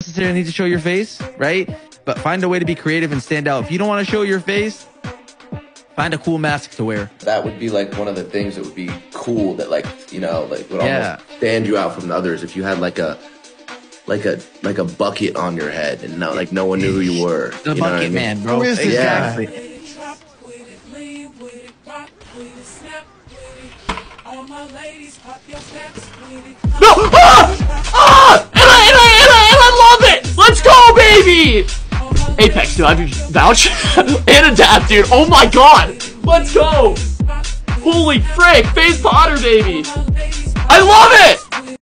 necessarily need to show your face, right? But find a way to be creative and stand out. If you don't want to show your face, find a cool mask to wear. That would be like one of the things that would be cool that like, you know, like would Yeah. almost stand you out from the others if you had like a like a like a bucket on your head and no like no one knew who you were. The you know what I bucket mean? man, bro. Who is this Yeah. Exactly. No! Ah! Apex, dude, I vouch. and adapt, dude. Oh my god! Let's go! Holy frick! FaZe Potter, baby! I love it!